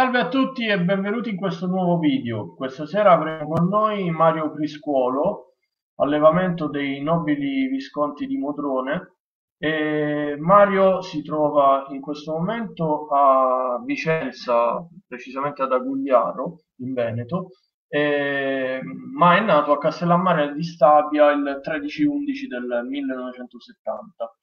Salve a tutti e benvenuti in questo nuovo video. Questa sera avremo con noi Mario Priscuolo, allevamento dei nobili visconti di Modrone. E Mario si trova in questo momento a Vicenza, precisamente ad Agugliaro, in Veneto, e, ma è nato a Castellammare di Stabia il 13-11 del 1970.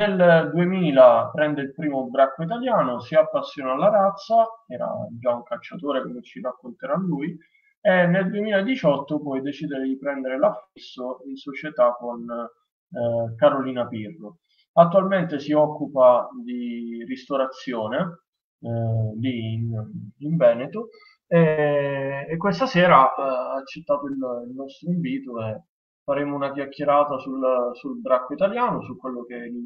Nel 2000 prende il primo bracco italiano, si appassiona alla razza, era già un cacciatore come ci racconterà lui, e nel 2018 poi decide di prendere l'affisso in società con eh, Carolina Pirro. Attualmente si occupa di ristorazione eh, lì in, in Veneto e, e, questa sera ha accettato il, il nostro invito e faremo una chiacchierata sul, sul bracco italiano, su quello che è il,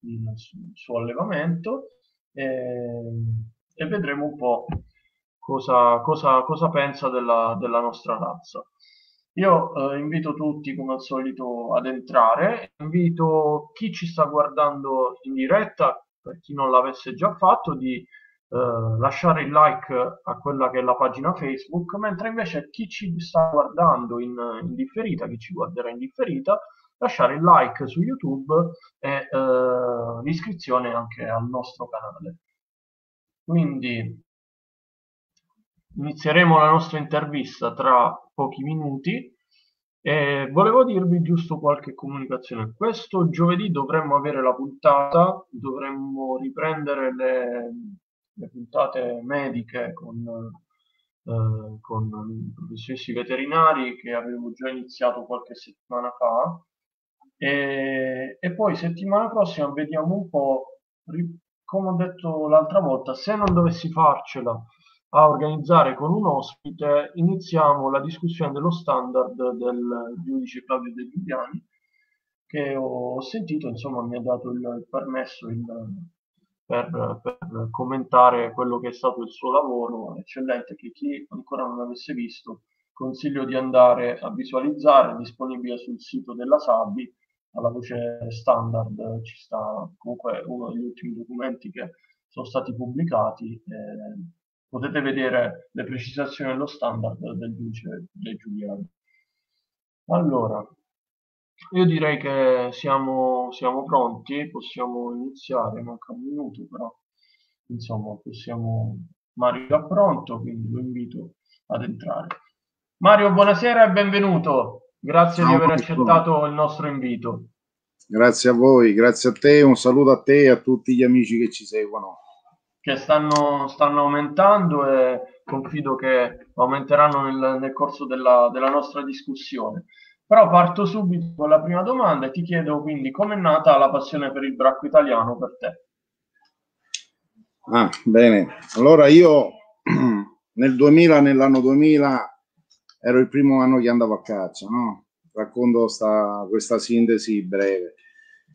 il suo allevamento e, e, vedremo un po' cosa, cosa, cosa pensa della, della, nostra razza. Io eh, invito tutti come al solito ad entrare, invito chi ci sta guardando in diretta, per chi non l'avesse già fatto, di lasciare il like a quella che è la pagina Facebook, mentre invece chi ci sta guardando in, in differita, chi ci guarderà in differita, lasciare il like su YouTube e eh, l'iscrizione anche al nostro canale. Quindi inizieremo la nostra intervista tra pochi minuti e volevo dirvi giusto qualche comunicazione. Questo giovedì dovremmo avere la puntata, dovremmo riprendere le, le puntate mediche con, eh, con i professionisti veterinari che avevo già iniziato qualche settimana fa. E, e poi settimana prossima vediamo un po', come ho detto l'altra volta, se non dovessi farcela a organizzare con un ospite, iniziamo la discussione dello standard del giudice Claudio De Giuliani che ho sentito, insomma mi ha dato il permesso, il, per, per, commentare quello che è stato il suo lavoro eccellente che chi ancora non avesse visto consiglio di andare a visualizzare, disponibile sul sito della Sabi, alla voce standard ci sta comunque uno degli ultimi documenti che sono stati pubblicati. Eh, potete vedere le precisazioni dello standard del giudice De Giuliani. Allora, io direi che siamo, siamo pronti, possiamo iniziare, manca un minuto però, insomma, possiamo... Mario è pronto, quindi lo invito ad entrare. Mario, buonasera e benvenuto. Grazie Ciao, di aver accettato il nostro invito. Grazie a voi, grazie a te, un saluto a te e a tutti gli amici che ci seguono. Che stanno, stanno aumentando e confido che aumenteranno nel, nel corso della, della nostra discussione. Però parto subito con la prima domanda e ti chiedo quindi come è nata la passione per il bracco italiano per te? Ah, bene. Allora io nel 2000, nell'anno 2000, ero il primo anno che andavo a caccia, no? Racconto sta, questa sintesi breve.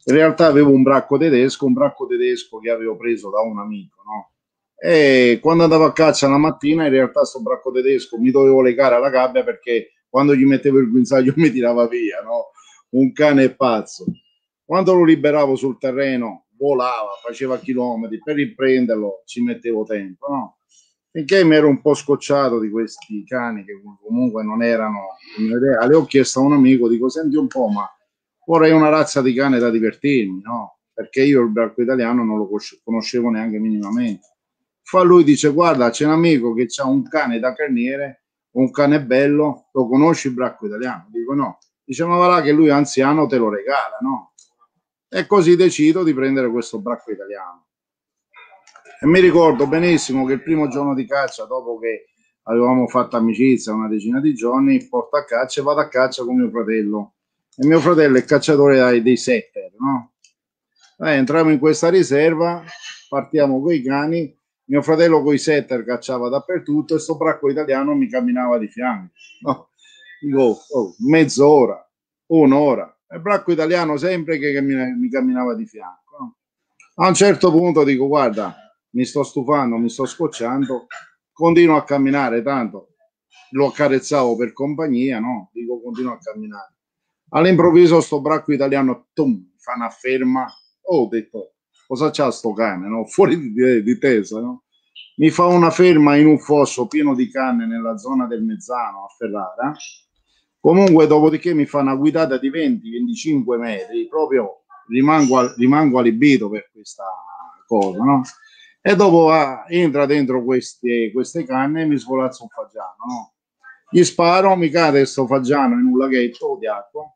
In realtà avevo un bracco tedesco, un bracco tedesco che avevo preso da un amico, no? E quando andavo a caccia la mattina, in realtà sto bracco tedesco mi dovevo legare alla gabbia perché quando gli mettevo il guinzaglio mi tirava via, no? Un cane pazzo. Quando lo liberavo sul terreno, volava, faceva chilometri, per riprenderlo ci mettevo tempo, no? Finché mi ero un po' scocciato di questi cani che comunque non erano Le ho chiesto a un amico, dico, senti un po', ma vorrei una razza di cane da divertirmi, no? Perché io il branco italiano non lo conoscevo neanche minimamente. Fa lui, dice, guarda, c'è un amico che ha un cane da carniere un cane bello, lo conosci il bracco italiano? Dico no. Va là che lui anziano te lo regala, no? E così decido di prendere questo bracco italiano. E mi ricordo benissimo che il primo giorno di caccia, dopo che avevamo fatto amicizia una decina di giorni, porto a caccia e vado a caccia con mio fratello. E mio fratello è cacciatore dei, dei setter, no? Eh, entriamo in questa riserva, partiamo con i cani mio fratello coi setter cacciava dappertutto e sto bracco italiano mi camminava di fianco. No, dico, oh, mezz'ora, un'ora. Il bracco italiano sempre che mi, mi camminava di fianco. No? A un certo punto dico, guarda, mi sto stufando, mi sto scocciando, continuo a camminare, tanto lo accarezzavo per compagnia, no? Dico, continuo a camminare. All'improvviso sto bracco italiano, tum, fa una ferma. Oh, ho detto, cosa c'ha sto cane, no? Fuori di, di testa, no? mi fa una ferma in un fosso pieno di canne nella zona del Mezzano a Ferrara. Comunque, dopodiché mi fa una guidata di 20-25 metri, proprio rimango, rimango allibito per questa cosa, no? E dopo va, entra dentro queste, queste canne e mi svolazza un fagiano, no? Gli sparo, mi cade questo fagiano in un laghetto di acqua,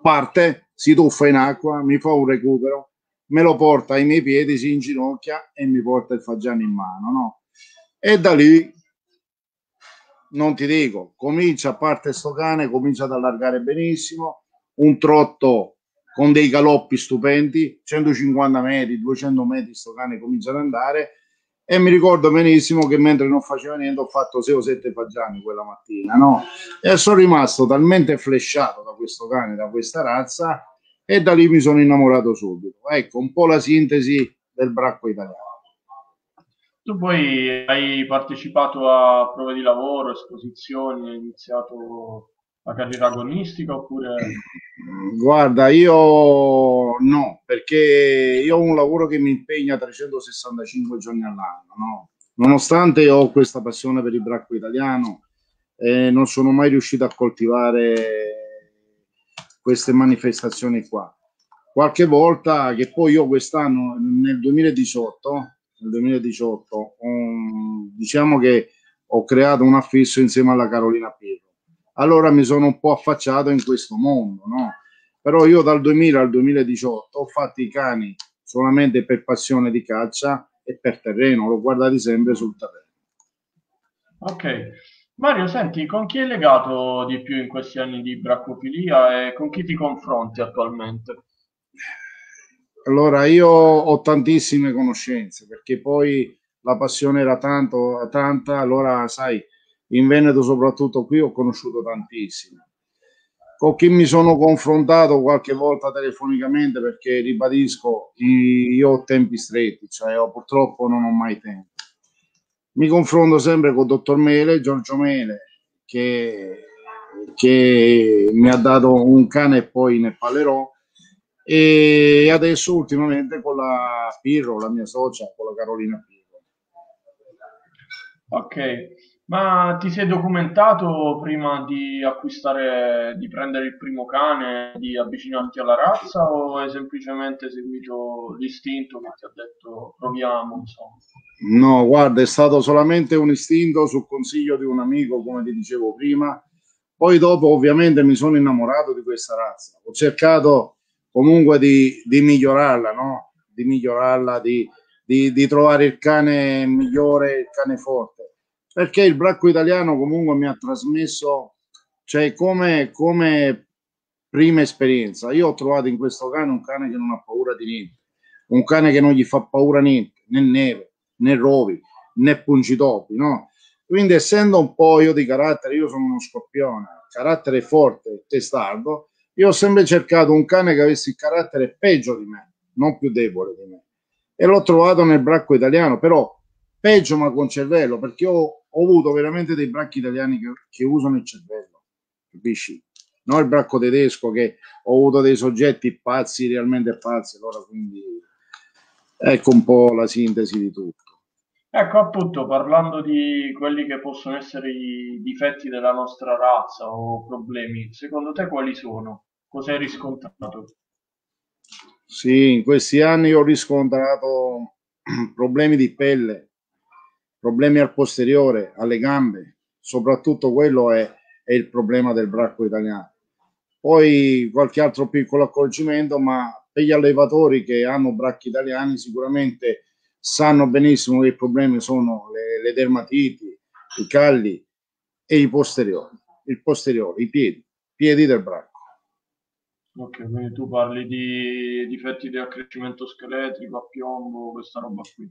parte, si tuffa in acqua, mi fa un recupero, me lo porta ai miei piedi, si inginocchia e mi porta il fagiano in mano, no? E da lì, non ti dico, comincia, a parte sto cane, comincia ad allargare benissimo, un trotto con dei galoppi stupendi, 150 metri, 200 metri sto cane comincia ad andare e mi ricordo benissimo che mentre non faceva niente ho fatto 6 o 7 fagiani quella mattina, no? E sono rimasto talmente flashato da questo cane, da questa razza e da lì mi sono innamorato subito. Ecco, un po' la sintesi del bracco italiano. Tu poi hai partecipato a prove di lavoro, esposizioni, hai iniziato la carriera agonistica oppure... Guarda, io no, perché io ho un lavoro che mi impegna 365 giorni all'anno, no? Nonostante ho questa passione per il bracco italiano, eh, non sono mai riuscito a coltivare queste manifestazioni qua. Qualche volta che poi io quest'anno, nel 2018, nel 2018 um, diciamo che ho creato un affisso insieme alla Carolina Pirro. Allora mi sono un po' affacciato in questo mondo, no? Però io dal 2000 al 2018 ho fatto i cani solamente per passione di caccia e per terreno, l'ho guardati sempre sul terreno. Ok, Mario, senti, con chi è legato di più in questi anni di braccofilia e con chi ti confronti attualmente? Allora, io ho tantissime conoscenze perché poi la passione era tanto, tanta, allora sai, in Veneto soprattutto qui ho conosciuto tantissimi. Con chi mi sono confrontato qualche volta telefonicamente perché ribadisco, io ho tempi stretti, cioè io purtroppo non ho mai tempo mi confronto sempre con il dottor Mele, Giorgio Mele, che, che mi ha dato un cane e poi ne parlerò, e adesso ultimamente con la Pirro, la mia socia, con la Carolina Pirro. Ok, ma ti sei documentato prima di acquistare, di prendere il primo cane, di avvicinarti alla razza o hai semplicemente seguito l'istinto che ti ha detto proviamo, insomma? No, guarda, è stato solamente un istinto sul consiglio di un amico, come ti dicevo prima. Poi dopo ovviamente mi sono innamorato di questa razza. Ho cercato comunque di, di migliorarla, no? Di migliorarla, di, di, di trovare il cane migliore, il cane forte perché il bracco italiano comunque mi ha trasmesso, cioè come, come prima esperienza, io ho trovato in questo cane un cane che non ha paura di niente, un cane che non gli fa paura niente, né neve, né rovi, né pungitopi, no? Quindi essendo un po' io di carattere, io sono uno scorpione, carattere forte, testardo, io ho sempre cercato un cane che avesse il carattere peggio di me, non più debole di me. E l'ho trovato nel bracco italiano, però peggio ma con cervello, perché ho ho avuto veramente dei bracchi italiani che, che usano il cervello, capisci? Non il bracco tedesco che ho avuto dei soggetti pazzi, realmente pazzi, allora quindi ecco un po' la sintesi di tutto. Ecco appunto, parlando di quelli che possono essere i difetti della nostra razza o problemi, secondo te quali sono? Cosa hai riscontrato? Sì, in questi anni ho riscontrato problemi di pelle, problemi al posteriore, alle gambe, soprattutto quello è, è il problema del bracco italiano. Poi qualche altro piccolo accorgimento, ma per gli allevatori che hanno bracchi italiani sicuramente sanno benissimo che i problemi sono le, le dermatiti, i calli e i posteriori, il posteriore, i piedi, piedi del bracco. Ok, quindi tu parli di difetti di accrescimento scheletrico, a piombo, questa roba qui.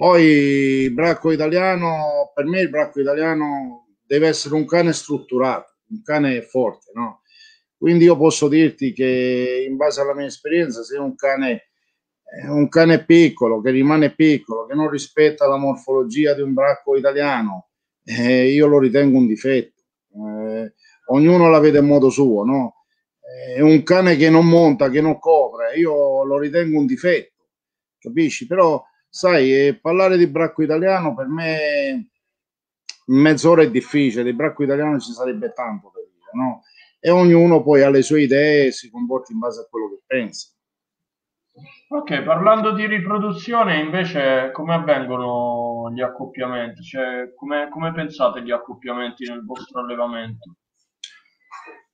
Poi il bracco italiano, per me il bracco italiano deve essere un cane strutturato, un cane forte, no? Quindi io posso dirti che in base alla mia esperienza, se un cane, un cane piccolo, che rimane piccolo, che non rispetta la morfologia di un bracco italiano, eh, io lo ritengo un difetto. Eh, ognuno la vede in modo suo, no? È un cane che non monta, che non copre, io lo ritengo un difetto, capisci? Però sai, eh, parlare di bracco italiano per me mezz'ora è difficile, di bracco italiano ci sarebbe tanto da dire, no? E ognuno poi ha le sue idee e si comporta in base a quello che pensa. Ok, parlando di riproduzione, invece, come avvengono gli accoppiamenti? Cioè, come, come pensate gli accoppiamenti nel vostro allevamento?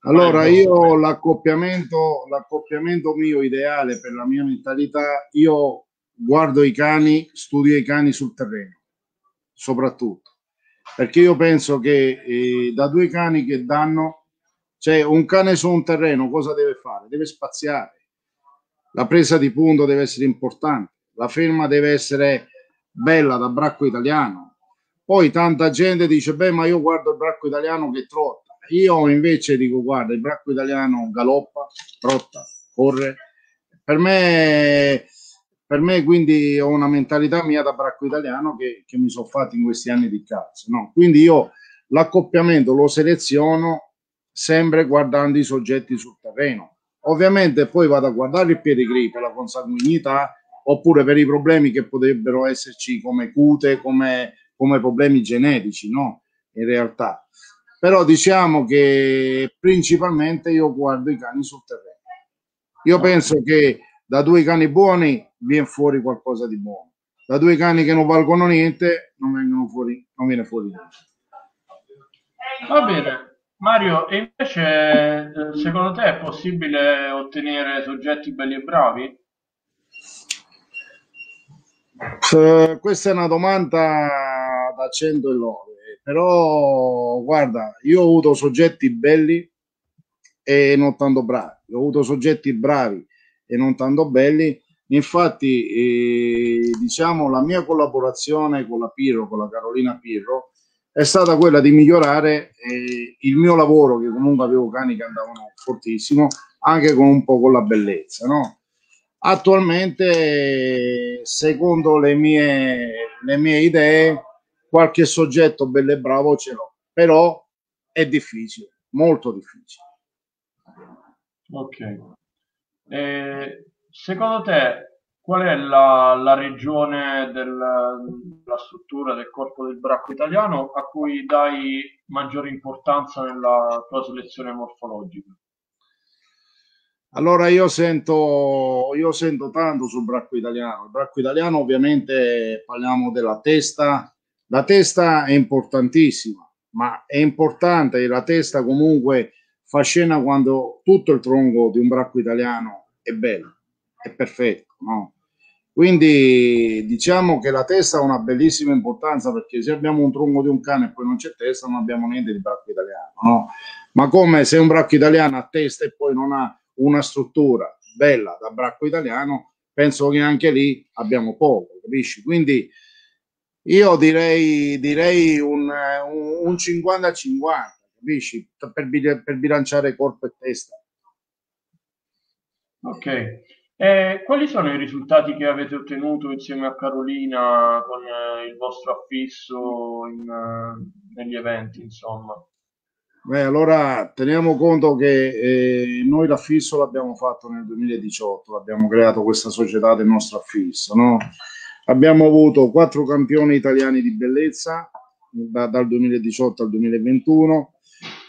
Allora, io l'accoppiamento, l'accoppiamento mio ideale per la mia mentalità, io guardo i cani, studio i cani sul terreno, soprattutto, perché io penso che eh, da due cani che danno, cioè un cane su un terreno cosa deve fare? Deve spaziare la presa di punto deve essere importante, la ferma deve essere bella da bracco italiano. Poi tanta gente dice, beh, ma io guardo il bracco italiano che trotta. Io invece dico, guarda, il bracco italiano galoppa, trotta, corre. Per me, per me quindi ho una mentalità mia da bracco italiano che, che mi sono fatti in questi anni di calcio. No? Quindi io l'accoppiamento lo seleziono sempre guardando i soggetti sul terreno Ovviamente poi vado a guardare il pedigree per la consanguinità oppure per i problemi che potrebbero esserci come cute, come, come problemi genetici, no? In realtà. Però diciamo che principalmente io guardo i cani sul terreno. Io penso che da due cani buoni viene fuori qualcosa di buono. Da due cani che non valgono niente non, vengono fuori, non viene fuori niente. Va bene, Mario, e invece eh, secondo te è possibile ottenere soggetti belli e bravi? Uh, questa è una domanda da 100 e lode, però guarda, io ho avuto soggetti belli e non tanto bravi, ho avuto soggetti bravi e non tanto belli, infatti eh, diciamo la mia collaborazione con la Pirro, con la Carolina Pirro, è stata quella di migliorare eh, il mio lavoro, che comunque avevo cani che andavano fortissimo, anche con un po' con la bellezza. No? Attualmente, secondo le mie, le mie idee, qualche soggetto bello e bravo ce l'ho, però è difficile, molto difficile. Ok. Secondo te Qual è la, la regione del, della struttura del corpo del bracco italiano a cui dai maggiore importanza nella tua selezione morfologica? Allora io sento, io sento tanto sul bracco italiano. Il bracco italiano ovviamente parliamo della testa. La testa è importantissima, ma è importante la testa comunque fa scena quando tutto il tronco di un bracco italiano è bello, è perfetto, no? Quindi diciamo che la testa ha una bellissima importanza perché se abbiamo un tronco di un cane e poi non c'è testa, non abbiamo niente di bracco italiano, no? Ma come se un bracco italiano ha testa e poi non ha una struttura bella da bracco italiano, penso che anche lì abbiamo poco, capisci? Quindi io direi, direi un, un 50-50, capisci? Per, per bilanciare corpo e testa. Ok. Eh, quali sono i risultati che avete ottenuto insieme a Carolina con eh, il vostro affisso in, uh, negli eventi, insomma? Beh, allora teniamo conto che eh, noi l'affisso l'abbiamo fatto nel 2018, abbiamo creato questa società del nostro affisso, no? Abbiamo avuto quattro campioni italiani di bellezza da, dal 2018 al 2021,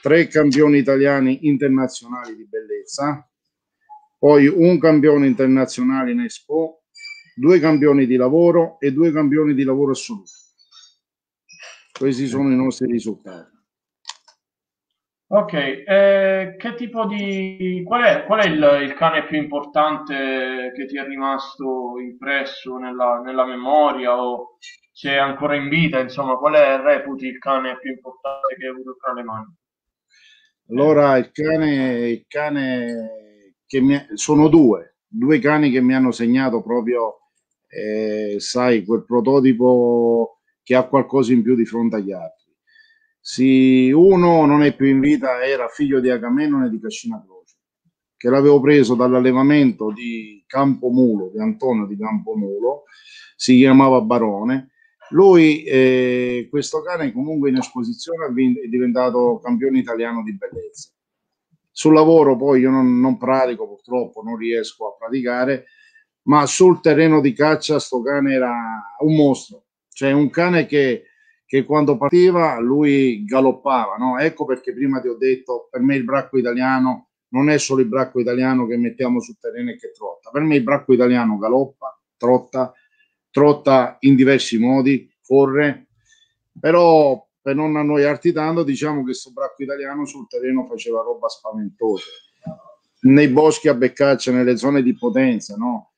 tre campioni italiani internazionali di bellezza, poi un campione internazionale in Expo, due campioni di lavoro e due campioni di lavoro assoluto. Questi sono i nostri risultati. Ok, eh, che tipo di... qual è, qual è il, il, cane più importante che ti è rimasto impresso nella, nella memoria o se è ancora in vita, insomma, qual è, reputi il cane più importante che hai avuto tra le mani? Allora, il cane, il cane che mi, sono due, due cani che mi hanno segnato proprio, eh, sai, quel prototipo che ha qualcosa in più di fronte agli altri. Sì, uno non è più in vita, era figlio di Agamennone e di Cascina Croce, che l'avevo preso dall'allevamento di Campomulo, di Antonio di Campomulo, si chiamava Barone. Lui, eh, questo cane comunque in esposizione è diventato campione italiano di bellezza sul lavoro poi io non, non pratico purtroppo, non riesco a praticare, ma sul terreno di caccia sto cane era un mostro, cioè un cane che, che quando partiva lui galoppava, no? Ecco perché prima ti ho detto, per me il bracco italiano non è solo il bracco italiano che mettiamo sul terreno e che trotta, per me il bracco italiano galoppa, trotta, trotta in diversi modi, corre, però per non annoiarti tanto diciamo che questo bracco italiano sul terreno faceva roba spaventosa nei boschi a beccaccia, nelle zone di potenza, no?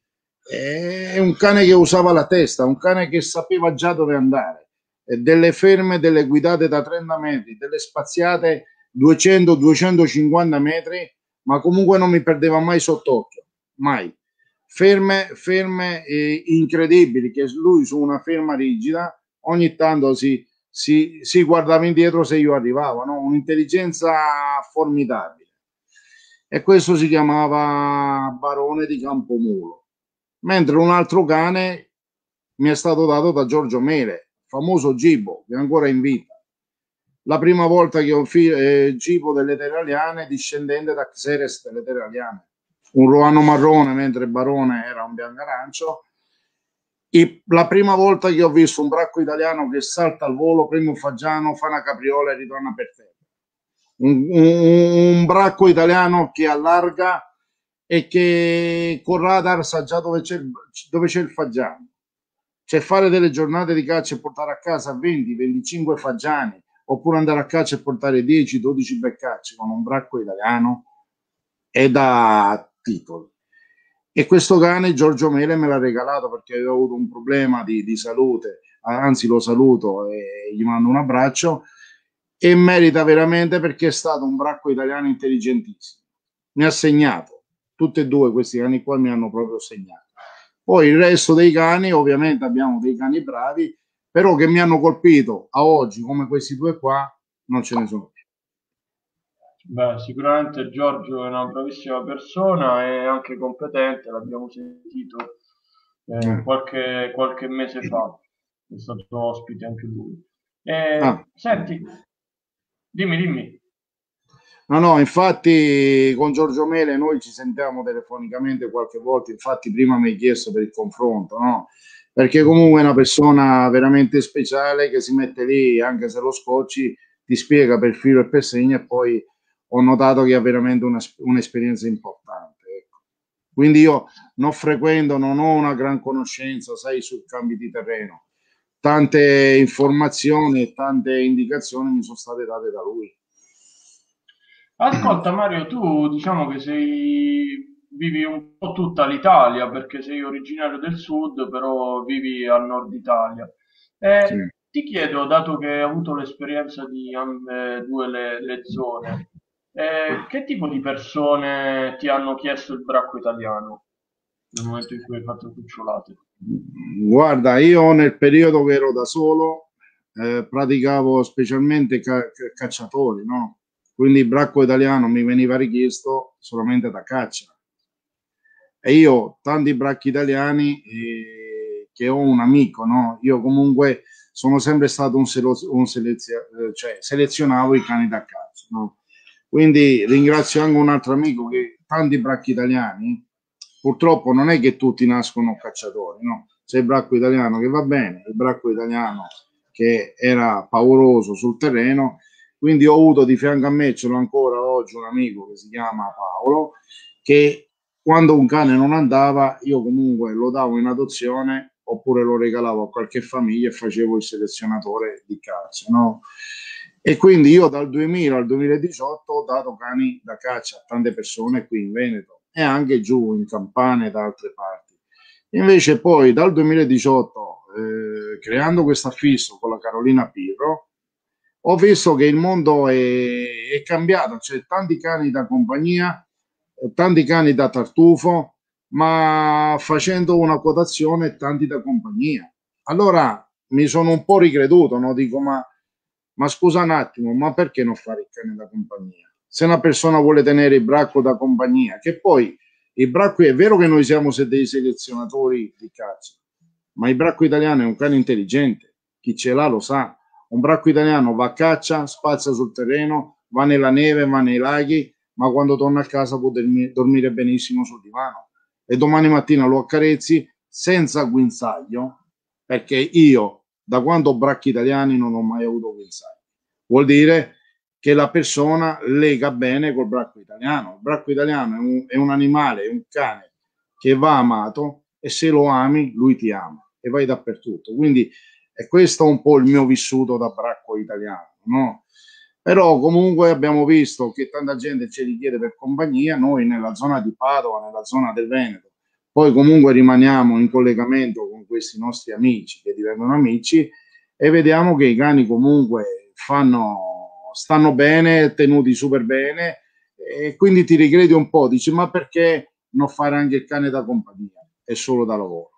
È un cane che usava la testa, un cane che sapeva già dove andare. E delle ferme, delle guidate da 30 metri, delle spaziate 200-250 metri, ma comunque non mi perdeva mai sott'occhio, mai. Ferme, ferme eh, incredibili, che lui su una ferma rigida ogni tanto si, si, si guardava indietro se io arrivavo, no? un'intelligenza formidabile e questo si chiamava Barone di Campomulo. Mentre un altro cane mi è stato dato da Giorgio Mele, famoso Gibo, che è ancora in vita. La prima volta che ho fi- eh, Gibo delle Teraliane, discendente da Xeres delle Teraliane, un ruano marrone, mentre Barone era un bianco arancio. E la prima volta che ho visto un bracco italiano che salta al volo, prima un fagiano, fa una capriola e ritorna per terra un, un, bracco italiano che allarga e che con radar sa già dove c'è, dove c'è il fagiano. Cioè fare delle giornate di caccia e portare a casa 20-25 fagiani oppure andare a caccia e portare 10-12 beccacci con un bracco italiano è da titolo. E questo cane Giorgio Mele me l'ha regalato perché avevo avuto un problema di, di salute, anzi lo saluto e gli mando un abbraccio e merita veramente perché è stato un bracco italiano intelligentissimo. Mi ha segnato, tutti e due questi cani qua mi hanno proprio segnato. Poi il resto dei cani, ovviamente abbiamo dei cani bravi, però che mi hanno colpito a oggi come questi due qua, non ce ne sono. Beh, sicuramente Giorgio è una bravissima persona e anche competente, l'abbiamo sentito eh, eh. Qualche, qualche, mese fa, è stato ospite anche lui. Eh, ah. Senti, Dimmi, dimmi. No, no, infatti con Giorgio Mele noi ci sentiamo telefonicamente qualche volta, infatti prima mi hai chiesto per il confronto, no? Perché comunque è una persona veramente speciale che si mette lì, anche se lo scocci, ti spiega per filo e per segno e poi ho notato che ha veramente una, un'esperienza importante. Ecco. Quindi io non frequento, non ho una gran conoscenza, sai, sul cambio di terreno tante informazioni e tante indicazioni mi sono state date da lui. Ascolta Mario, tu diciamo che sei vivi un po' tutta l'Italia perché sei originario del sud, però vivi al nord Italia. Eh, sì. Ti chiedo, dato che hai avuto l'esperienza di ambedue le, le zone, eh, che tipo di persone ti hanno chiesto il bracco italiano nel momento in cui hai fatto cucciolate? Guarda, io nel periodo che ero da solo eh, praticavo specialmente ca- cacciatori, no? Quindi il bracco italiano mi veniva richiesto solamente da caccia. E io tanti bracchi italiani eh, che ho un amico, no? Io comunque sono sempre stato un, selo- un selezio- eh, cioè selezionavo i cani da caccia, no? Quindi ringrazio anche un altro amico che tanti bracchi italiani purtroppo non è che tutti nascono cacciatori, no? C'è il bracco italiano che va bene, il bracco italiano che era pauroso sul terreno, quindi ho avuto di fianco a me, ce l'ho ancora oggi, un amico che si chiama Paolo, che quando un cane non andava, io comunque lo davo in adozione oppure lo regalavo a qualche famiglia e facevo il selezionatore di caccia, no? E quindi io dal 2000 al 2018 ho dato cani da caccia a tante persone qui in Veneto e anche giù in Campania e da altre parti. Invece poi dal 2018, eh, creando questo affisso con la Carolina Pirro, ho visto che il mondo è, è cambiato, c'è tanti cani da compagnia, tanti cani da tartufo, ma facendo una quotazione tanti da compagnia. Allora mi sono un po' ricreduto, no? dico ma, ma scusa un attimo, ma perché non fare il cane da compagnia? se una persona vuole tenere il bracco da compagnia, che poi il bracco è vero che noi siamo dei selezionatori di caccia, ma il bracco italiano è un cane intelligente, chi ce l'ha lo sa. Un bracco italiano va a caccia, spazia sul terreno, va nella neve, va nei laghi, ma quando torna a casa può dormire benissimo sul divano. e domani mattina lo accarezzi senza guinzaglio, perché io da quando bracchi italiani non ho mai avuto guinzaglio. Vuol dire che la persona lega bene col bracco italiano. Il bracco italiano è un, è un animale, è un cane che va amato e se lo ami lui ti ama e vai dappertutto. Quindi è questo un po' il mio vissuto da bracco italiano, no? Però comunque abbiamo visto che tanta gente ce li chiede per compagnia, noi nella zona di Padova, nella zona del Veneto, poi comunque rimaniamo in collegamento con questi nostri amici che diventano amici e vediamo che i cani comunque fanno, stanno bene, tenuti super bene e quindi ti ricredi un po', dici ma perché non fare anche il cane da compagnia e solo da lavoro?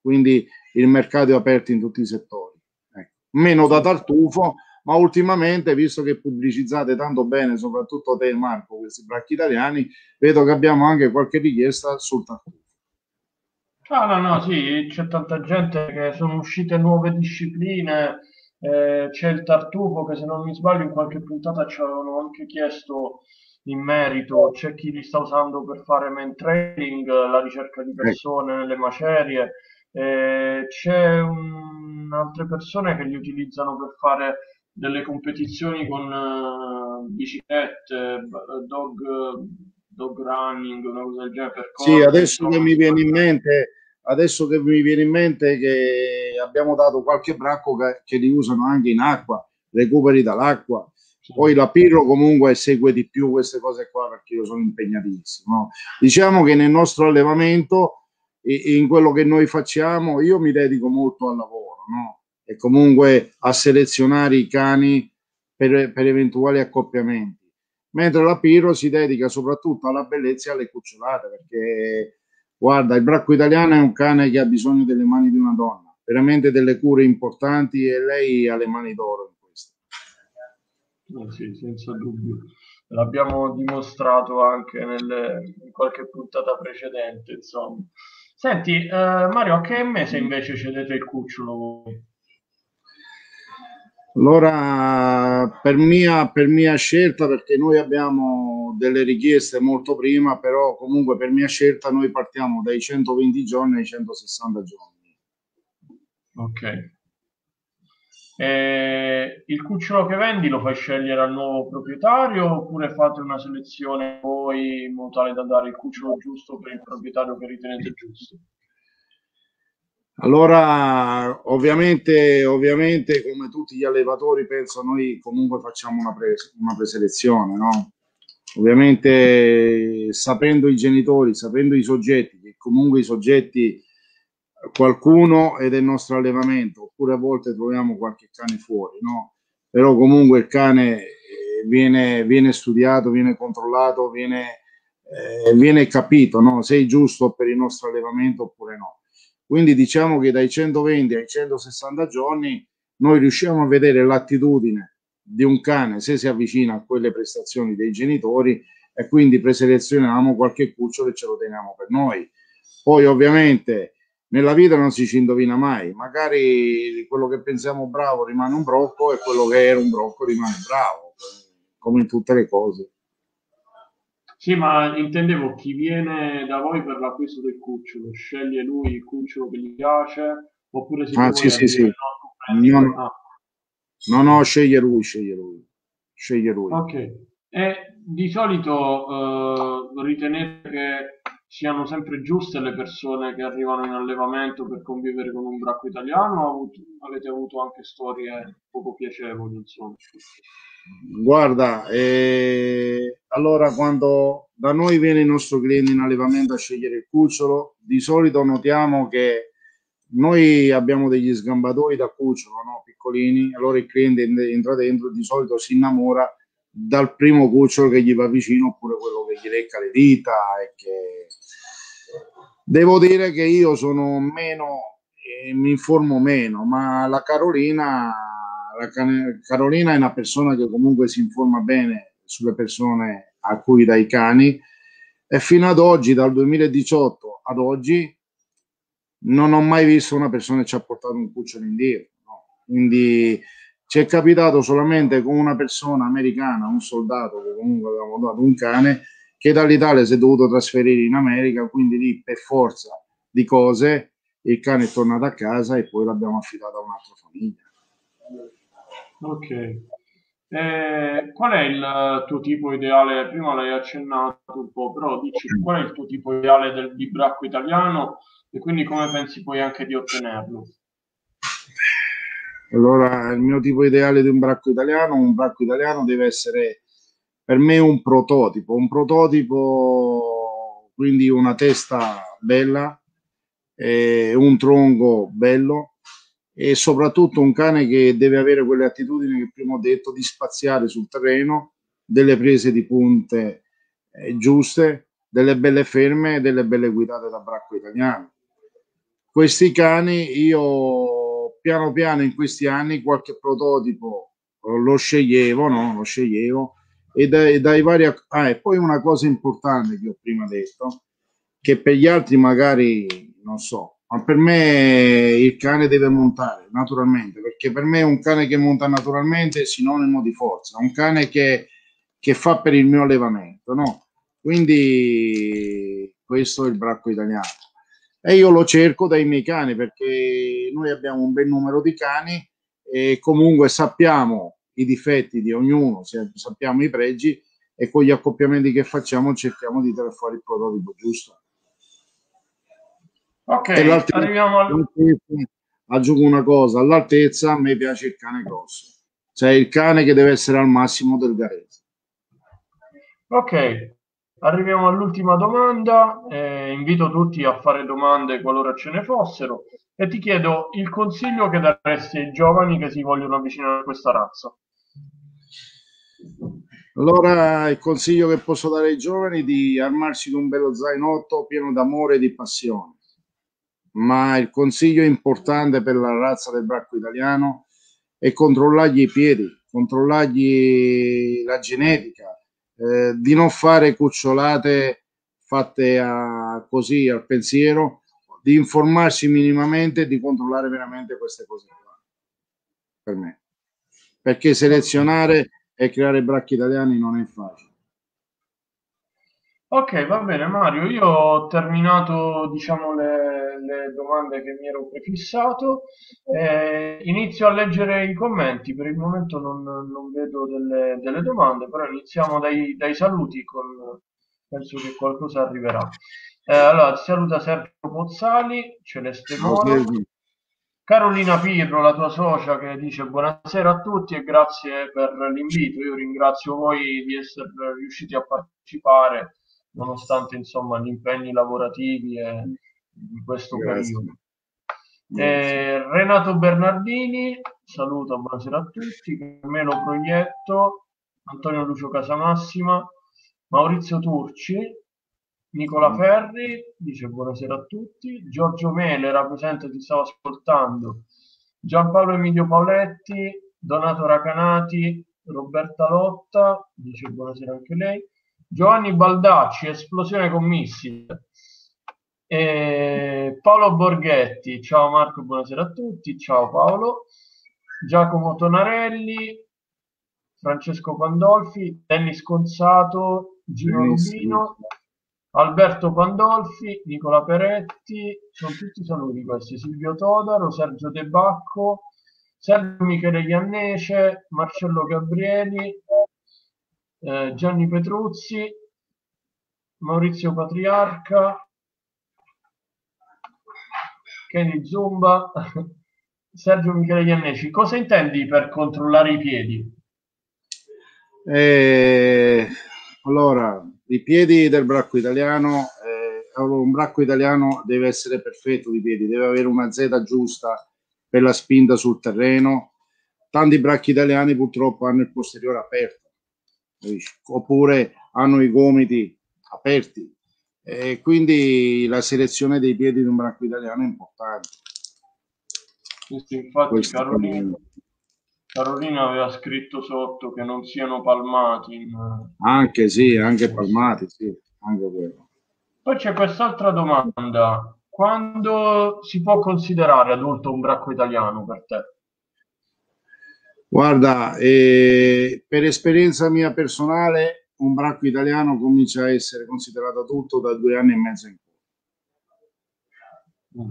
Quindi il mercato è aperto in tutti i settori. Ecco. Meno da tartufo, ma ultimamente, visto che pubblicizzate tanto bene, soprattutto te Marco, questi bracchi italiani, vedo che abbiamo anche qualche richiesta sul tartufo. Ah, no, no, sì, c'è tanta gente che sono uscite nuove discipline, eh, c'è il tartufo che se non mi sbaglio in qualche puntata ci avevano anche chiesto in merito, c'è chi li sta usando per fare main training, la ricerca di persone nelle macerie, eh, c'è un, altre persone che li utilizzano per fare delle competizioni con uh, biciclette, dog, dog running, una cosa del genere. Per sì, adesso che mi viene in mente, adesso che mi viene in mente che abbiamo dato qualche bracco che, che li usano anche in acqua, recuperi dall'acqua. Poi la Pirro comunque segue di più queste cose qua perché io sono impegnatissimo. No? Diciamo che nel nostro allevamento in quello che noi facciamo, io mi dedico molto al lavoro, no? E comunque a selezionare i cani per, per eventuali accoppiamenti. Mentre la Piro si dedica soprattutto alla bellezza e alle cucciolate, perché guarda, il bracco italiano è un cane che ha bisogno delle mani di una donna, veramente delle cure importanti e lei ha le mani d'oro in questo. Eh sì, senza dubbio. L'abbiamo dimostrato anche nelle, in qualche puntata precedente, insomma. Senti, eh, Mario, a che mese invece cedete il cucciolo voi? Allora, per mia, per mia scelta, perché noi abbiamo delle richieste molto prima, però comunque per mia scelta noi partiamo dai 120 giorni ai 160 giorni. Ok. E il cucciolo che vendi lo fai scegliere al nuovo proprietario oppure fate una selezione voi in modo tale da dare il cucciolo giusto per il proprietario che ritenete giusto? Allora, ovviamente, ovviamente, come tutti gli allevatori, penso noi comunque facciamo una, pre, una preselezione, no? Ovviamente, sapendo i genitori, sapendo i soggetti, che comunque i soggetti qualcuno è del nostro allevamento, oppure a volte troviamo qualche cane fuori, no? Però comunque il cane eh, viene, viene studiato, viene controllato, viene, eh, viene capito, no? Se è giusto per il nostro allevamento oppure no. Quindi diciamo che dai 120 ai 160 giorni noi riusciamo a vedere l'attitudine di un cane se si avvicina a quelle prestazioni dei genitori e quindi preselezioniamo qualche cucciolo e ce lo teniamo per noi. Poi ovviamente nella vita non si ci indovina mai, magari quello che pensiamo bravo rimane un brocco e quello che era un brocco rimane bravo, come in tutte le cose. Sì, ma intendevo chi viene da voi per l'acquisto del cucciolo, sceglie lui il cucciolo che gli piace, oppure si ah, sì, sì, sì. No, no, ah. no, no, sceglie lui, sceglie lui, sceglie lui. Ok, e di solito eh, ritenete che siano sempre giuste le persone che arrivano in allevamento per convivere con un bracco italiano o avete avuto anche storie poco piacevoli, insomma? Guarda, eh, allora quando da noi viene il nostro cliente in allevamento a scegliere il cucciolo, di solito notiamo che noi abbiamo degli sgambatori da cucciolo, no? piccolini, allora il cliente entra dentro, di solito si innamora dal primo cucciolo che gli va vicino oppure quello che gli lecca le dita e che Devo dire che io sono meno, eh, mi informo meno, ma la Carolina, la Carolina è una persona che comunque si informa bene sulle persone a cui dai cani e fino ad oggi, dal 2018 ad oggi, non ho mai visto una persona che ci ha portato un cucciolo indietro. No? Quindi ci è capitato solamente con una persona americana, un soldato che comunque avevamo dato un cane, che dall'Italia si è dovuto trasferire in America, quindi lì per forza di cose il cane è tornato a casa e poi l'abbiamo affidato a un'altra famiglia. Ok. Eh, qual è il tuo tipo ideale? Prima l'hai accennato un po', però dici qual è il tuo tipo ideale del, di bracco italiano e quindi come pensi poi anche di ottenerlo? Allora, il mio tipo ideale di un bracco italiano, un bracco italiano deve essere per me un prototipo, un prototipo, quindi una testa bella, eh, un tronco bello e soprattutto un cane che deve avere quelle attitudini che prima ho detto di spaziare sul terreno, delle prese di punte eh, giuste, delle belle ferme e delle belle guidate da bracco italiano. Questi cani io piano piano in questi anni qualche prototipo lo sceglievo, no? Lo sceglievo e dai, dai vari... Ah, e poi una cosa importante che ho prima detto, che per gli altri magari, non so, ma per me il cane deve montare naturalmente, perché per me un cane che monta naturalmente è sinonimo di forza, un cane che, che fa per il mio allevamento, no? Quindi questo è il bracco italiano. E io lo cerco dai miei cani perché noi abbiamo un bel numero di cani e comunque sappiamo i difetti di ognuno, sappiamo i pregi e con gli accoppiamenti che facciamo cerchiamo di tirare fuori il prototipo giusto. Ok, arriviamo al... Aggiungo una cosa, all'altezza a me piace il cane grosso, cioè il cane che deve essere al massimo del garese. Ok, arriviamo all'ultima domanda, eh, invito tutti a fare domande qualora ce ne fossero e ti chiedo il consiglio che daresti ai giovani che si vogliono avvicinare a questa razza. Allora, il consiglio che posso dare ai giovani è di armarsi di un bello zainotto pieno d'amore e di passione. Ma il consiglio importante per la razza del bracco italiano è controllargli i piedi, controllargli la genetica, eh, di non fare cucciolate fatte a, così al pensiero, di informarsi minimamente e di controllare veramente queste cose qua. Per me. Perché selezionare e creare bracchi italiani non è facile. Ok, va bene Mario, io ho terminato diciamo le, le domande che mi ero prefissato, eh, inizio a leggere i commenti, per il momento non, non vedo delle, delle, domande, però iniziamo dai, dai, saluti, con, penso che qualcosa arriverà. Eh, allora, saluta Sergio Pozzali, Celeste Moro, Carolina Pirro, la tua socia, che dice buonasera a tutti e grazie per l'invito. Io ringrazio voi di essere riusciti a partecipare nonostante insomma gli impegni lavorativi e di questo grazie. periodo. Eh, Renato Bernardini, saluto, buonasera a tutti. Carmelo Proietto, Antonio Lucio Casamassima, Maurizio Turci, Nicola mm. Ferri dice buonasera a tutti, Giorgio Mele rappresenta ti stavo ascoltando, Giampaolo Emilio Paoletti, Donato Racanati, Roberta Lotta dice buonasera anche lei, Giovanni Baldacci, esplosione con missile, e Paolo Borghetti, ciao Marco, buonasera a tutti, ciao Paolo, Giacomo Tonarelli, Francesco Pandolfi, Dennis Consato, Gino Rubino, Alberto Pandolfi, Nicola Peretti, sono tutti saluti questi, Silvio Todaro, Sergio De Bacco, Sergio Michele Iannece, Marcello Gabrieli, eh, Gianni Petruzzi, Maurizio Patriarca, Kenny Zumba, Sergio Michele Ianneci. Cosa intendi per controllare i piedi? Eh, allora, i piedi del bracco italiano, eh, un bracco italiano deve essere perfetto di piedi, deve avere una Z giusta per la spinta sul terreno. Tanti bracchi italiani purtroppo hanno il posteriore aperto, oppure hanno i gomiti aperti. E quindi la selezione dei piedi di un bracco italiano è importante. Sì, infatti Carolina, Carolina aveva scritto sotto che non siano palmati. In... Anche sì, anche palmati, sì, anche quello. Poi c'è quest'altra domanda. Quando si può considerare adulto un bracco italiano per te? Guarda, eh, per esperienza mia personale, un bracco italiano comincia a essere considerato tutto da due anni e mezzo in poi. Mm.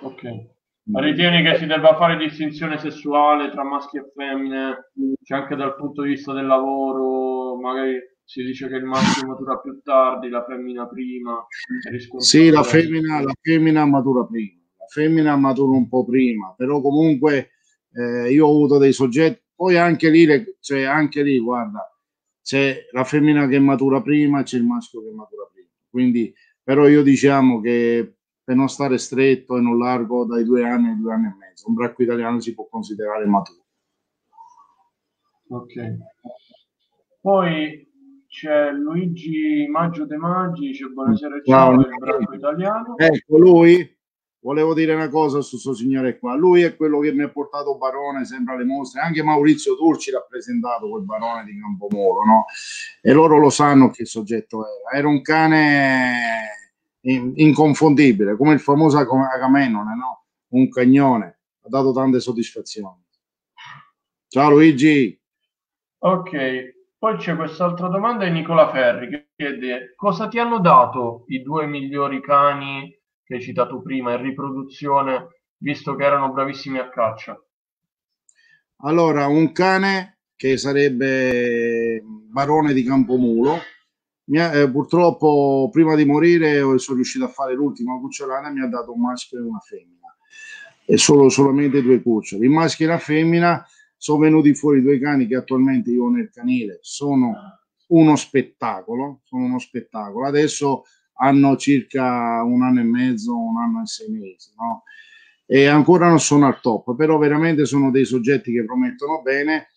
Ok. Ma ritieni che si debba fare distinzione sessuale tra maschi e femmine, cioè anche dal punto di vista del lavoro, magari si dice che il maschio matura più tardi, la femmina prima. Sì, la femmina, la femmina matura prima, la femmina matura un po' prima, però comunque eh, io ho avuto dei soggetti, poi anche lì, cioè anche lì, guarda, c'è la femmina che matura prima c'è il maschio che matura prima. Quindi, però io diciamo che per non stare stretto e non largo dai due anni ai due anni e mezzo, un bracco italiano si può considerare maturo. Ok. Poi c'è Luigi Maggio De Maggi, dice buonasera ciao, il bracco italiano. Ecco lui, volevo dire una cosa su questo signore qua. Lui è quello che mi ha portato Barone sempre alle mostre. Anche Maurizio Turci l'ha presentato quel Barone di Campomolo, no? E loro lo sanno che soggetto era. Era un cane inconfondibile, come il famoso Agamennone, no? Un cagnone. Ha dato tante soddisfazioni. Ciao Luigi. Ok, poi c'è quest'altra domanda di Nicola Ferri che chiede cosa ti hanno dato i due migliori cani che hai citato prima in riproduzione, visto che erano bravissimi a caccia? Allora, un cane che sarebbe Barone di Campomulo. Ha, eh, purtroppo, prima di morire, sono riuscito a fare l'ultima cucciolata mi ha dato un maschio e una femmina. E solo, solamente due cuccioli. Il maschio e la femmina sono venuti fuori due cani che attualmente io ho nel canile. Sono uno spettacolo. Sono uno spettacolo. Adesso hanno circa un anno e mezzo, un anno e sei mesi, no? E ancora non sono al top, però veramente sono dei soggetti che promettono bene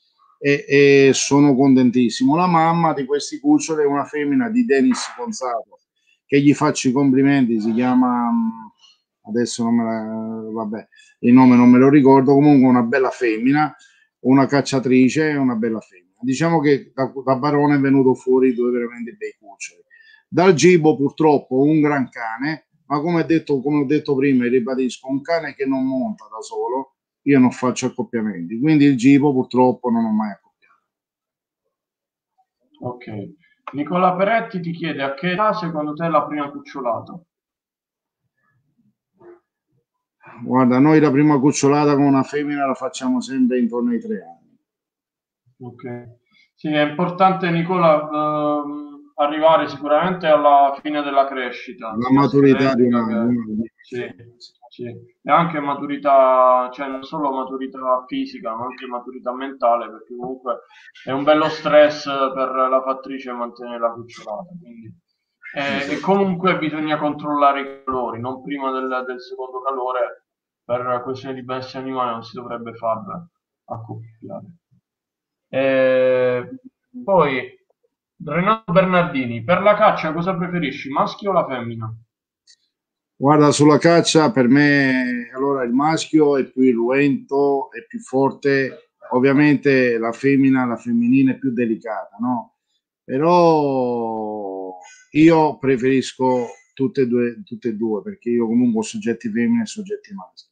e, e sono contentissimo. La mamma di questi cuccioli è una femmina di Denis Gonzato, che gli faccio i complimenti, si chiama adesso non me la, vabbè, il nome non me lo ricordo, comunque una bella femmina, una cacciatrice e una bella femmina. Diciamo che da, da Barone è venuto fuori due veramente bei cuccioli. Dal Gibo purtroppo un gran cane, ma come, detto, come ho detto prima e ribadisco, un cane che non monta da solo, io non faccio accoppiamenti, quindi il Gibo purtroppo non ho mai accoppiato. Ok. Nicola Peretti ti chiede a che età secondo te è la prima cucciolata? Guarda, noi la prima cucciolata con una femmina la facciamo sempre intorno ai tre anni. Ok. Sì, è importante Nicola ehm, arrivare sicuramente alla fine della crescita. La maturità di una, sì, sì. E anche maturità, cioè non solo maturità fisica, ma anche maturità mentale, perché comunque è un bello stress per la fattrice mantenere la cucciolata. Quindi. E, e, comunque bisogna controllare i calori, non prima del, del secondo calore, per questione di benessere animale non si dovrebbe far accoppiare. E poi Renato Bernardini, per la caccia cosa preferisci, maschio o la femmina? Guarda, sulla caccia per me allora il maschio è più irruento, è più forte, ovviamente la femmina, la femminile è più delicata, no? Però io preferisco tutte e due, tutte e due perché io comunque ho soggetti femmine e soggetti maschi.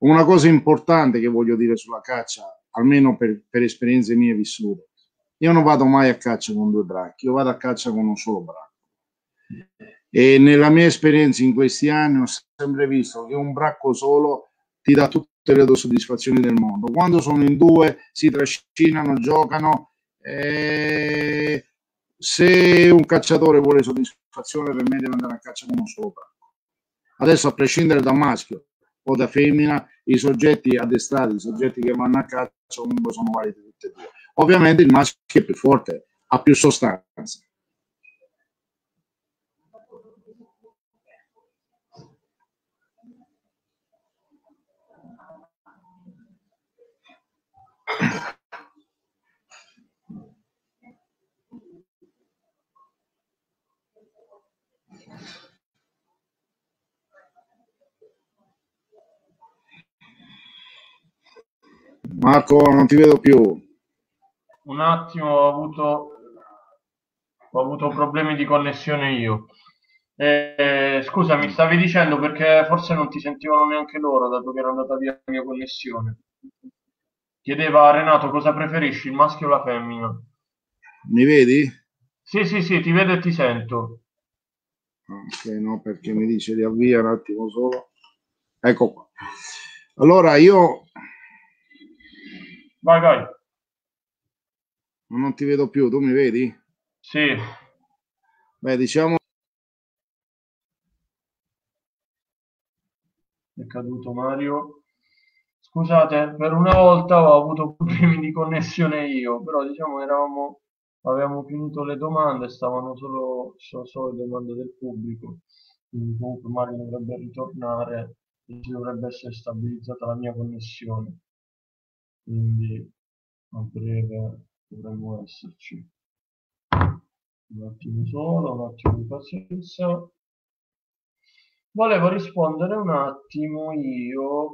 Una cosa importante che voglio dire sulla caccia, almeno per, per esperienze mie vissute, io non vado mai a caccia con due bracchi, io vado a caccia con un solo bracco. E nella mia esperienza in questi anni ho sempre visto che un bracco solo ti dà tutte le soddisfazioni del mondo. Quando sono in due si trascinano, giocano. Eh, se un cacciatore vuole soddisfazione, per me deve andare a caccia con un solo bracco. Adesso, a prescindere da maschio o da femmina, i soggetti addestrati, i soggetti che vanno a caccia comunque sono validi tutti e due. Ovviamente il maschio è più forte, ha più sostanza. Marco, non ti vedo più un attimo ho avuto, ho avuto problemi di connessione io. Eh, scusa, mi stavi dicendo perché forse non ti sentivano neanche loro, dato che era andata via la mia connessione. Chiedeva a Renato cosa preferisci, il maschio o la femmina? Mi vedi? Sì, sì, sì, ti vedo e ti sento. Ok, no, perché mi dice di avvia un attimo solo. Ecco qua. Allora io... Vai, vai. Non ti vedo più, tu mi vedi? Sì. Beh, diciamo... È caduto Mario. Scusate, per una volta ho avuto problemi di connessione io, però diciamo eravamo, avevamo finito le domande, stavano solo, solo le domande del pubblico, quindi comunque Mario dovrebbe ritornare e dovrebbe essere stabilizzata la mia connessione, quindi a breve dovremmo esserci. Un attimo solo, un attimo di pazienza. Volevo rispondere un attimo io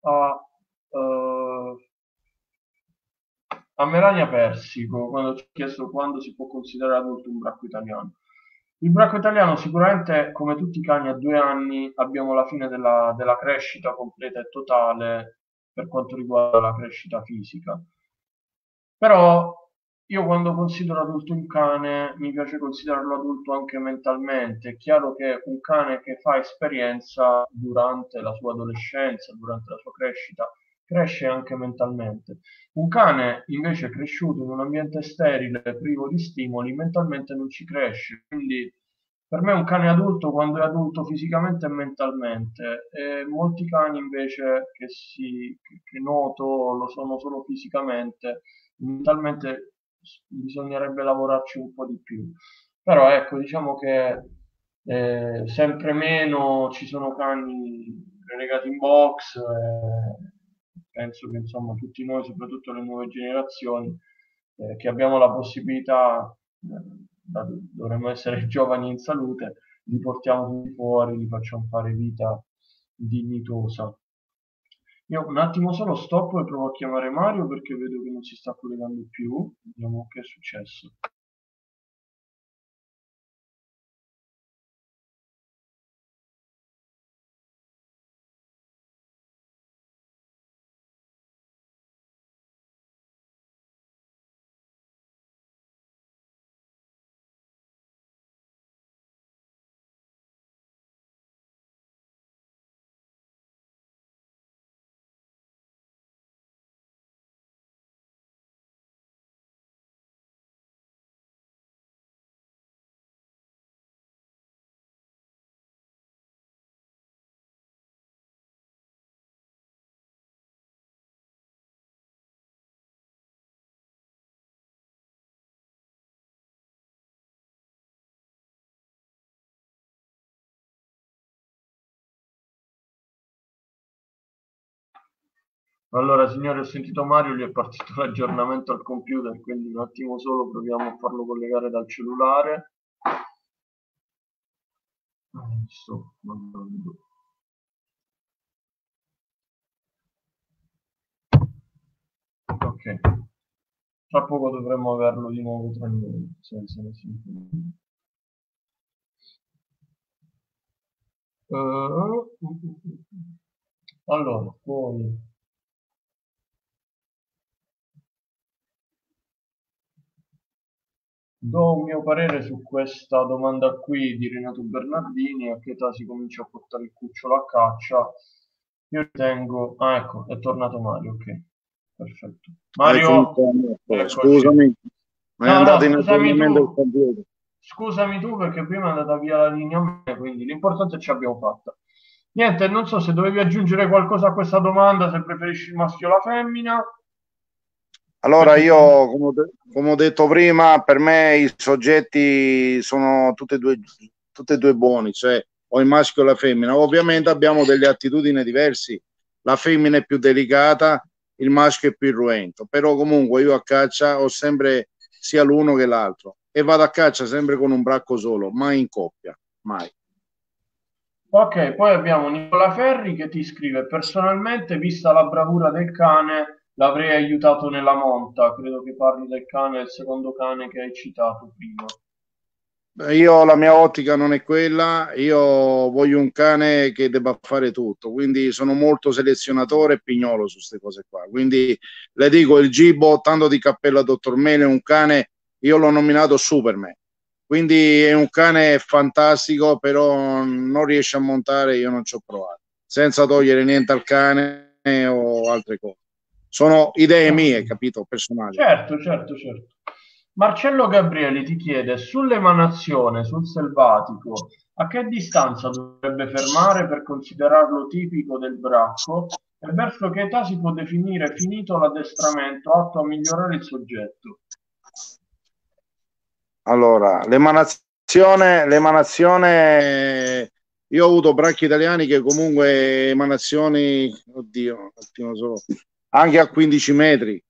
a, uh, a Melania Persico quando ci ho chiesto quando si può considerare adulto un bracco italiano. Il bracco italiano sicuramente, come tutti i cani a due anni, abbiamo la fine della, della crescita completa e totale per quanto riguarda la crescita fisica. Però io quando considero adulto un cane mi piace considerarlo adulto anche mentalmente. È chiaro che un cane che fa esperienza durante la sua adolescenza, durante la sua crescita, cresce anche mentalmente. Un cane invece cresciuto in un ambiente sterile, privo di stimoli, mentalmente non ci cresce. Quindi per me un cane adulto quando è adulto fisicamente e mentalmente. E molti cani invece che, si, che noto lo sono solo fisicamente, mentalmente bisognerebbe lavorarci un po' di più. Però ecco, diciamo che eh, sempre meno ci sono cani relegati in box. Eh, penso che insomma tutti noi, soprattutto le nuove generazioni, eh, che abbiamo la possibilità, eh, dovremmo essere giovani in salute, li portiamo fuori, li facciamo fare vita dignitosa. Io un attimo solo stop e provo a chiamare Mario perché vedo che non si sta collegando più. Vediamo che è successo. Allora, signore, ho sentito Mario, gli è partito l'aggiornamento al computer, quindi un attimo solo proviamo a farlo collegare dal cellulare. Sto mandando. Ok. Tra poco dovremmo averlo di nuovo tra noi, senza nessun problema. Uh, allora, poi Do un mio parere su questa domanda qui di Renato Bernardini, a che età si comincia a portare il cucciolo a caccia? Io ritengo... Ah, ecco, è tornato Mario, ok. Perfetto. Mario... Scusami, ma è no, andato no, in tu. computer. Scusami tu perché prima è andata via la linea a me, quindi l'importante è ce l'abbiamo fatta. Niente, non so se dovevi aggiungere qualcosa a questa domanda, se preferisci il maschio o la femmina. Allora io, come ho detto prima, per me i soggetti sono tutti e due, tutti e due buoni, cioè o il maschio o la femmina. Ovviamente abbiamo delle attitudini diverse, la femmina è più delicata, il maschio è più irruento, però comunque io a caccia ho sempre sia l'uno che l'altro e vado a caccia sempre con un bracco solo, mai in coppia, mai. Ok, poi abbiamo Nicola Ferri che ti scrive personalmente, vista la bravura del cane, L'avrei aiutato nella monta, credo che parli del cane, il secondo cane che hai citato prima. Io la mia ottica non è quella, io voglio un cane che debba fare tutto, quindi sono molto selezionatore e pignolo su queste cose qua. Quindi le dico il Gibo, tanto di cappello a dottor Mele, un cane, io l'ho nominato Superman, quindi è un cane fantastico, però non riesce a montare, io non ci ho provato, senza togliere niente al cane o altre cose. Sono idee mie, capito, personali. Certo, certo, certo. Marcello Gabrieli ti chiede, sull'emanazione, sul selvatico, a che distanza dovrebbe fermare per considerarlo tipico del bracco e verso che età si può definire finito l'addestramento atto a migliorare il soggetto? Allora, l'emanazione, l'emanazione io ho avuto bracchi italiani che comunque emanazioni, oddio, solo, anche a 15 metri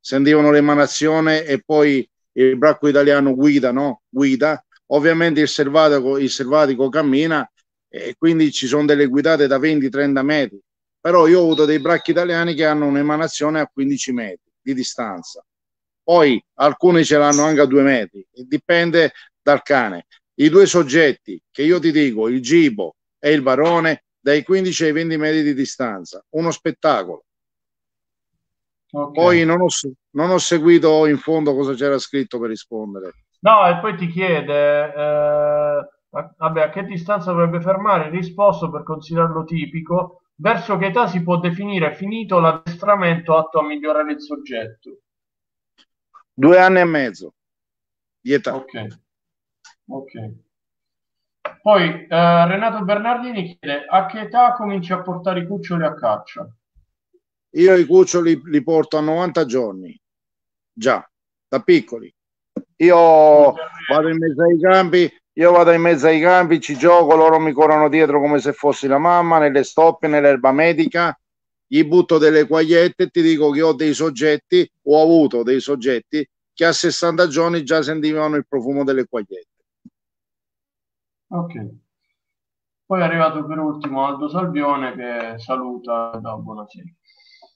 sentivano l'emanazione e poi il bracco italiano guida, no? Guida. Ovviamente il selvatico, il selvatico cammina e quindi ci sono delle guidate da 20-30 metri. Però io ho avuto dei bracchi italiani che hanno un'emanazione a 15 metri di distanza. Poi alcuni ce l'hanno anche a 2 metri, dipende dal cane. I due soggetti che io ti dico, il gibo e il barone, dai 15 ai 20 metri di distanza, uno spettacolo. Okay. Poi non ho, non ho, seguito in fondo cosa c'era scritto per rispondere. No, e poi ti chiede, eh, vabbè, a che distanza dovrebbe fermare? Risposto per considerarlo tipico, verso che età si può definire finito l'addestramento atto a migliorare il soggetto? Due anni e mezzo di età. Ok. Ok. Poi eh, Renato Bernardini chiede a che età cominci a portare i cuccioli a caccia? Io i cuccioli li porto a 90 giorni, già, da piccoli. Io vado in mezzo ai campi, io vado in mezzo ai campi, ci gioco, loro mi corrono dietro come se fossi la mamma, nelle stoppe, nell'erba medica, gli butto delle quagliette e ti dico che ho dei soggetti, ho avuto dei soggetti che a 60 giorni già sentivano il profumo delle quagliette. Ok. Poi è arrivato per ultimo Aldo Salvione che saluta da buonasera.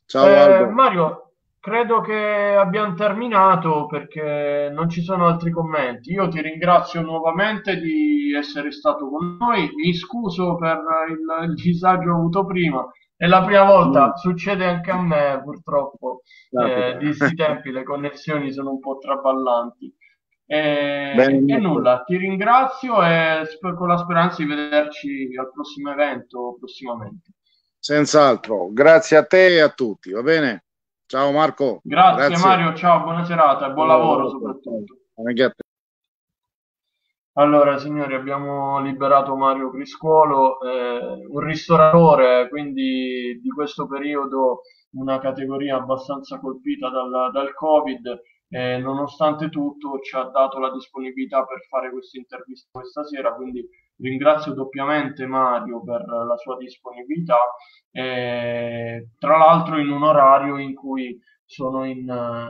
Ciao eh, Mario, credo che abbiamo terminato perché non ci sono altri commenti. Io ti ringrazio nuovamente di essere stato con noi. Mi scuso per il, il disagio avuto prima. È la prima volta, mm. succede anche a me purtroppo. Eh, di questi tempi le connessioni sono un po' traballanti. E, e, nulla, ti ringrazio e con la speranza di vederci al prossimo evento prossimamente. Senz'altro, grazie a te e a tutti, va bene? Ciao Marco. Grazie, grazie. Mario, ciao, buona serata e buon ciao, lavoro soprattutto. Allora, signori, abbiamo liberato Mario Criscuolo, eh, un ristoratore, quindi di questo periodo una categoria abbastanza colpita dal, dal Covid eh, nonostante tutto ci ha dato la disponibilità per fare questa intervista questa sera, quindi ringrazio doppiamente Mario per la sua disponibilità, eh, tra l'altro in un orario in cui sono in,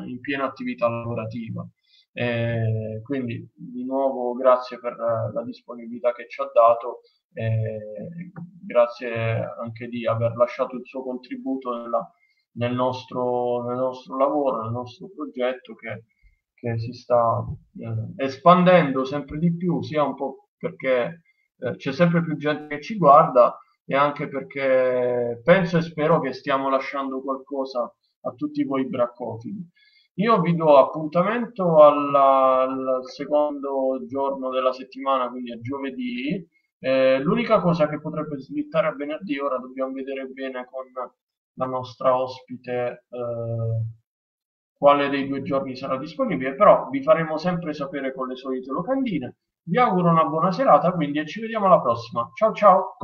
in piena attività lavorativa. Eh, quindi di nuovo grazie per la disponibilità che ci ha dato, eh, grazie anche di aver lasciato il suo contributo nella nel nostro, nel nostro lavoro, nel nostro progetto che, che si sta eh, espandendo sempre di più, sia un po' perché eh, c'è sempre più gente che ci guarda e anche perché penso e spero che stiamo lasciando qualcosa a tutti voi braccofili. Io vi do appuntamento alla, al secondo giorno della settimana, quindi a giovedì. Eh, l'unica cosa che potrebbe slittare a venerdì, ora dobbiamo vedere bene con la nostra ospite eh, quale dei due giorni sarà disponibile, però vi faremo sempre sapere con le solite locandine. Vi auguro una buona serata, quindi e ci vediamo alla prossima. Ciao ciao!